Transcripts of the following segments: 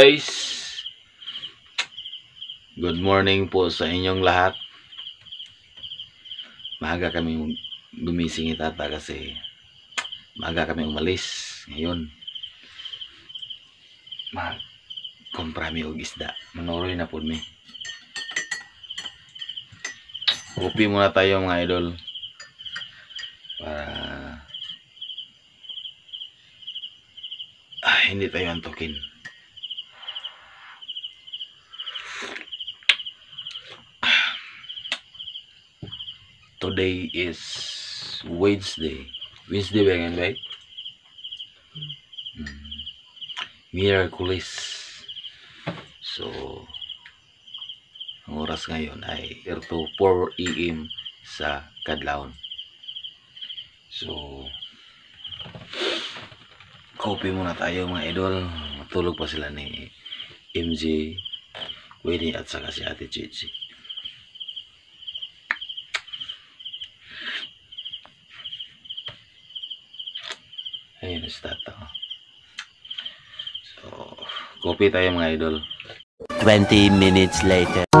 guys! Good morning po sa inyong lahat. Maaga kami gumising ni kasi maaga kami umalis ngayon. Mag komprami og isda. Manoroy na po mi. Upi muna tayo mga idol. Para ah, hindi tayo antukin. Today is Wednesday. Wednesday ba yan, right? Mm. Miraculous. So, ang oras ngayon ay erto 4 AM sa Kadlaon. So, coffee muna tayo mga idol. Matulog pa sila ni MJ, Winnie at saka si Ate Chichi. Ako. So, coffee tayo mga idol. 20 minutes later.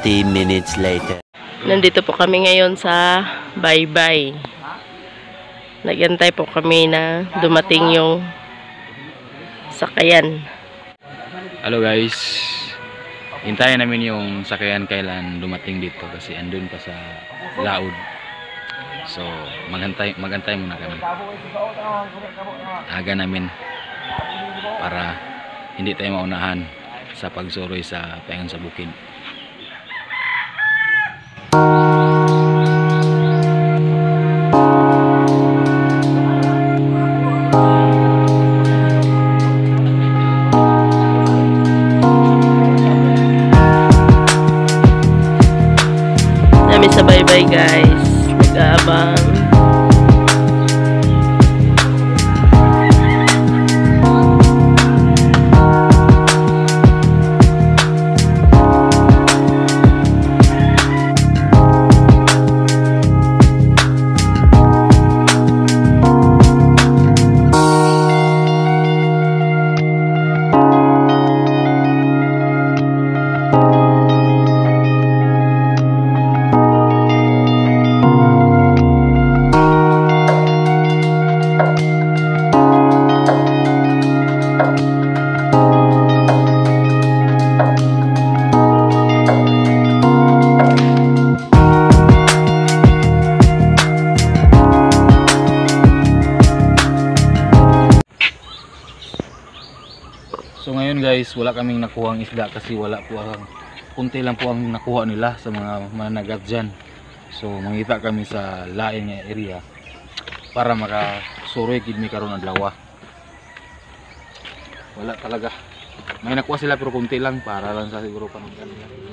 Twenty minutes later. Nandito po kami ngayon sa Baybay. Nagyantay po kami na dumating yung sakayan. Hello guys. Hintayin namin yung sakayan kailan dumating dito kasi andun pa sa laod. So, magantay magantay muna kami. Aga namin para hindi tayo maunahan sa pagsuroy sa paingon sa bukid. Sa Baybay guys. Nag-aabang. Guys, wala kaming nakuhang isda kasi wala po ang kunti lang po ang nakuha nila sa mga managat dyan. So mangita kami sa lain area para makasuroy gid mi karon adlaw. Wala talaga. May nakuha sila pero kunti lang para lang sa siguro panungkan nila.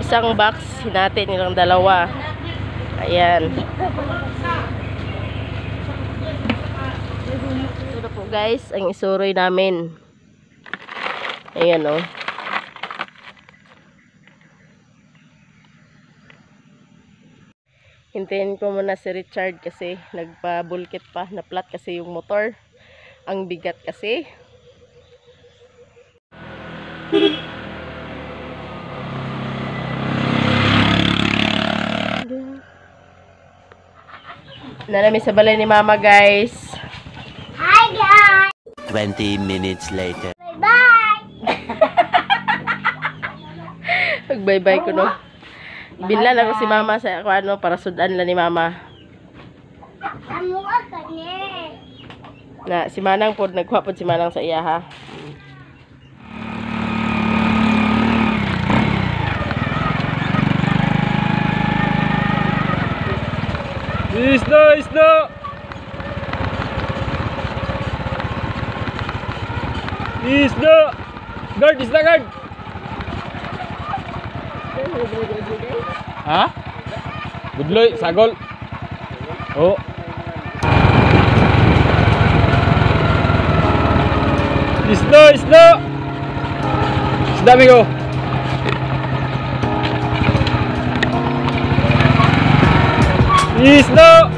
Isang box, hinati nilang dalawa. Ayan. Ito po guys, ang isuroy namin. Ayan o. Oh. hintayin ko muna si Richard kasi nagpa-bulkit pa, na-flat kasi yung motor. Ang bigat kasi. Nalami sa balay ni Mama, guys. Hi, guys! 20 minutes later. Bye-bye! Pag-bye-bye ko, no? Binlan ako si mama sa ako ano para sudan lang ni mama. Na si Manang pod nagkuha pod si Manang sa iya ha. Isda, isda! Isda! Guard, isda, guard! Ha? Budloy, sagol. Oh. Isda, isda! Isda, amigo. Isda!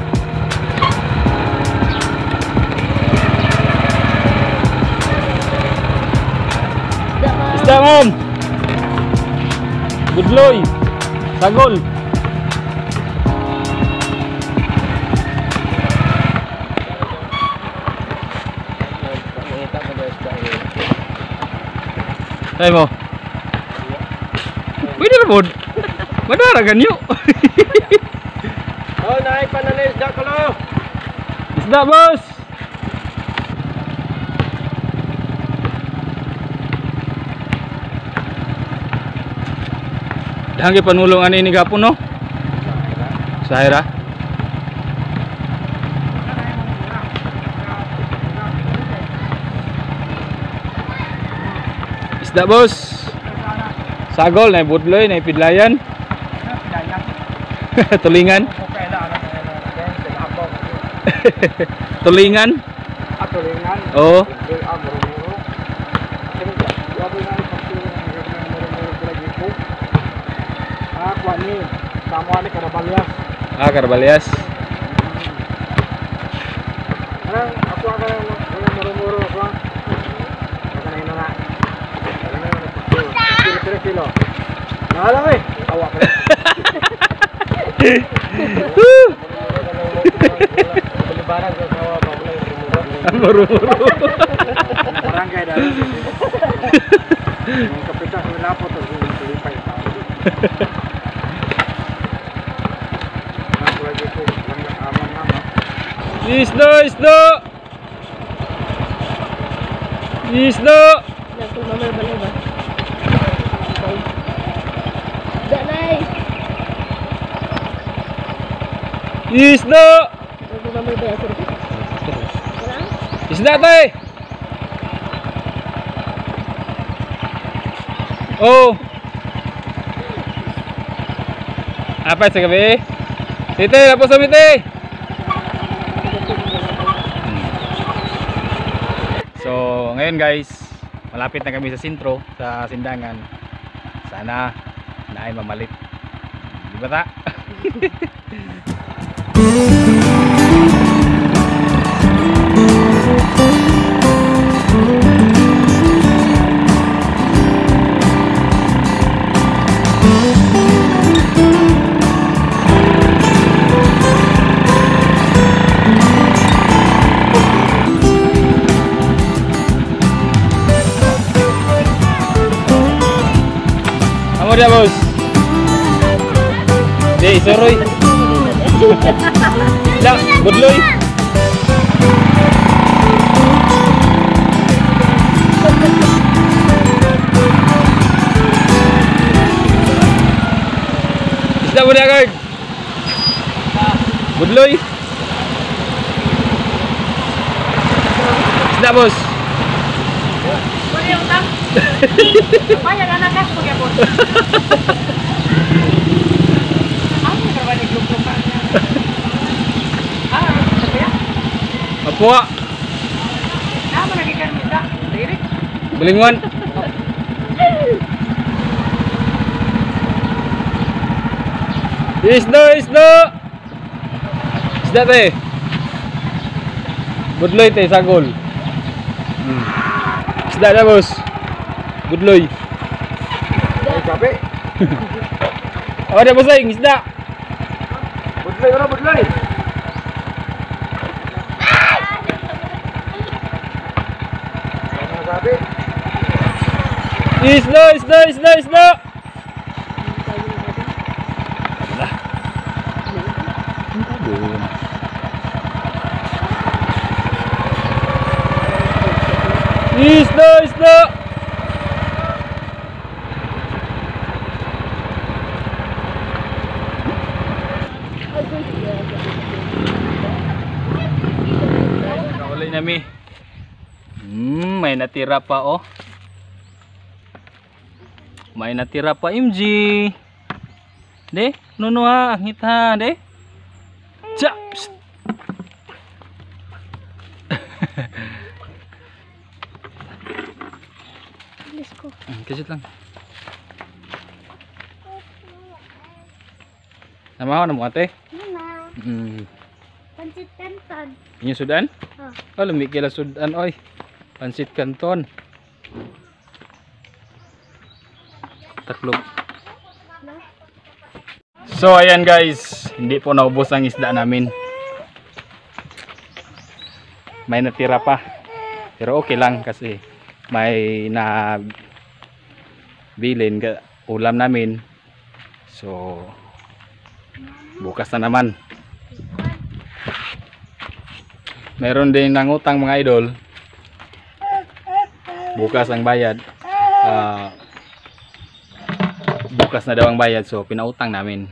Budloy. Sagol. Tayo mo. Pwede na po. Madara ganyo. Oh, naay panalis da ko lo. Isda, boss. Dahang panulong ani ni gapon no? Sahira. Isda boss. Sagol na budloy na pidlayan. Tulingan. Ako. Tulingan. Atulingan. Samo ni karabalyas. Ah, Carbalias. Anang ako aga ng muro-muro ako. Ako na ina na. Ano na na pagtulo. Kilo kilo kilo. Nahala eh. Tawa pa. Balibaran sa sawa pa wala yung Murumuro. barangay dahil yung kapitan sa lapot o yung tulipay tao Ako lagi ko lang aman na no Isda, isda. Isda. Isda. Isda tay. Oh. Apa sa gabi? Tite, lapos sa mite. Ngayon guys, malapit na kami sa sintro, sa Sindangan. Sana naay mamalit. Di ba ta? soroy. Dak, budloy. Isda mo dia, guard. Budloy. Isda, Bos. Wala yung tang. Kaya ka nakas mo gyapon. Ano ka ba ni grupo ka? Ah, sabi ya. Apo, ah. Ah, managikan mo da. Diri. Belinguan. Isda, isda. Isda te. Budloy te, sagol. Hmm. Isda na, boss. Budloy. ay gabi Oh, ada bossing, isda. budlay wala budlay Isda, isda, isda, isda! Isda, isda! Nakuli nami. Hmm, may natira pa oh. May natira pa MG. De, nuno ha, ang hit ha, de. Cha. psst. Hmm, Kasi lang. Namahaw na mo ate? Mama, Hmm. pansit kanton. Inyo sudan? Oh. Oh, lumi kila sudan oy. Pansit kanton. Taklog. So ayan guys, hindi po naubos ang isda namin. May natira pa. Pero okay lang kasi may na bilin ulam namin. So bukas na naman. Meron din ng utang mga idol. Bukas ang bayad. Ah, bukas na daw ang bayad so pinautang namin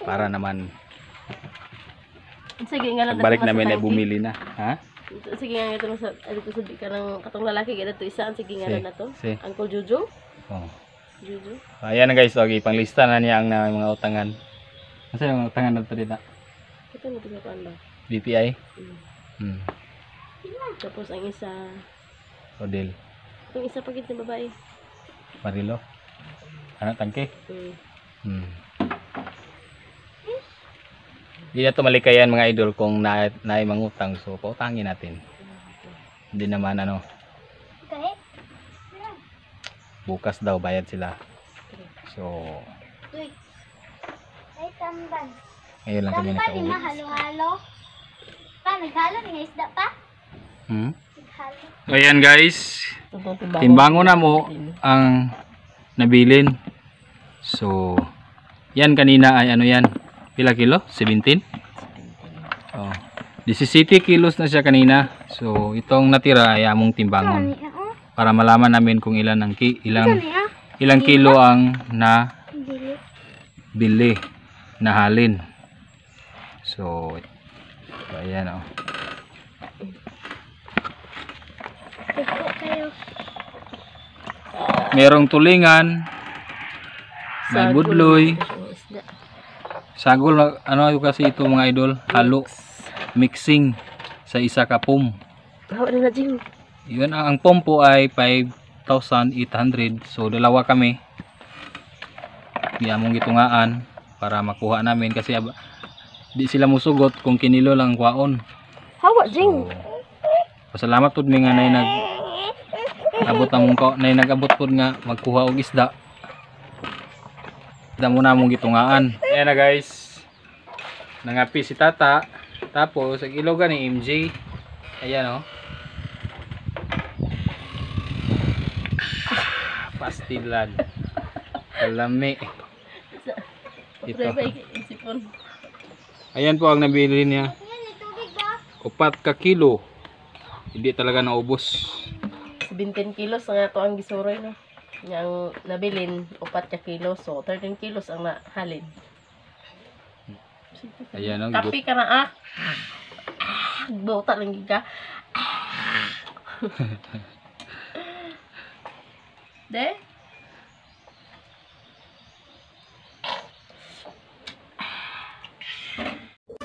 para naman Sige nga lang. pagbalik namin ay bumili na. Ha? Sige nga ito sa dito sa ka ng katong lalaki gid to isa sige nga Si, na to. si. Uncle Jojo. Oh. Jojo. Ayan na guys, okay, panglista na niya ang na- mga utangan. Ano yung utangan na ito dito? Ito mo tingnan ba? BPI? Mm. Hmm. Tapos ang isa, Rodel. ang isa pa gid na babae. Marilo. Ano, tangke? Mm. Hmm. Hindi na ito malikayan mga idol kung na, na mangutang. So, pautangin natin. Hindi naman ano, bukas daw bayad sila. So. Ay, tamban. ngayon lang kami Tamban, di nakauwi. mahalo-halo. Pa, naghalo ni nga isda pa? Hmm? Ayan guys, timbango na mo ang nabilin. So, yan kanina ay ano yan? Pila kilo? 17? Oh. 17 kilos na siya kanina. So, itong natira ay among timbangon. Oh? Para malaman namin kung ilan ang ki ilang ilang kilo ang na bili na halin. So, ayan oh. Merong tulingan, may budloy, sagol na- ano kasi ito mga idol, halo, mixing sa isa ka pum. Bawa na na Jing. Yun ang, ang pum po ay 5,800. So dalawa kami. Di among gitungaan para makuha namin kasi ab- di sila musugot kung kinilo lang kwaon. Hawa Jing. So, pasalamat mi nga nay nag abot among nay nagabot pud nga magkuha og isda. Isda muna among gitungaan. Ayan na guys. Nangapi si tata. Tapos ang ilogan ni MJ. Ayan oh. Pastilan. Kalami. Ito. Ayan po ang nabili niya. Upat ka kilo. Hindi talaga naubos. 17 kilos nga to ang gisuroy no. Yang nabilin upat ka kilos so 13 kilos ang nahalin. Ayan oh. Kapi ka na ah. Bota lang ka. De?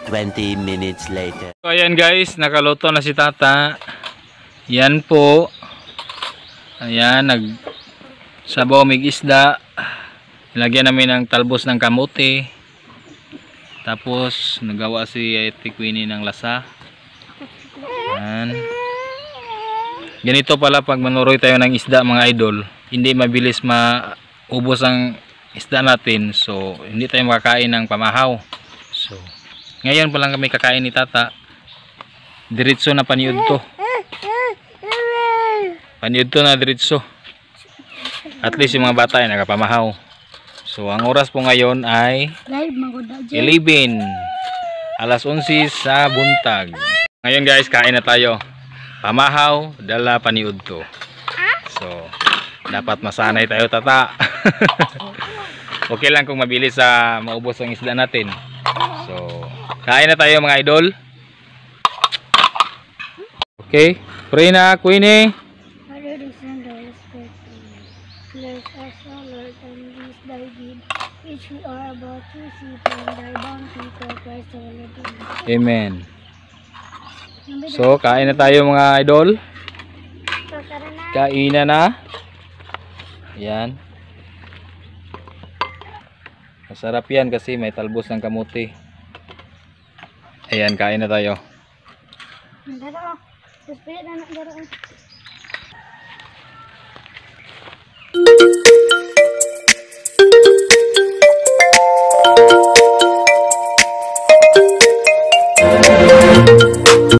Twenty minutes later. So ayan guys, nakaluto na si tata. Yan po. Ayan, nag sabaw mig isda. Nilagyan namin ng talbos ng kamote. Tapos nagawa si Ate Queenie ng lasa. Ayan. Ganito pala pag manuroy tayo ng isda mga idol. Hindi mabilis maubos ang isda natin. So hindi tayo makakain ng pamahaw. So ngayon pa lang kami kakain ni tata. Diretso na paniud to. Paniud to na diretso. At least yung mga bata ay nakapamahaw. So ang oras po ngayon ay Live magoda 11. Alas 11 sa buntag. Ngayon guys, kain na tayo. Pamahaw, dala paniud to. So, dapat masanay tayo tata. okay lang kung mabilis sa maubos ang isda natin. So, kain na tayo mga idol. Okay, pray na, Queenie. Amen. So, kain na tayo mga idol. Tara na. Na. Yan. Masarap yan kasi may talbos ng kamuti. Ayan, kain na tayo. Dara,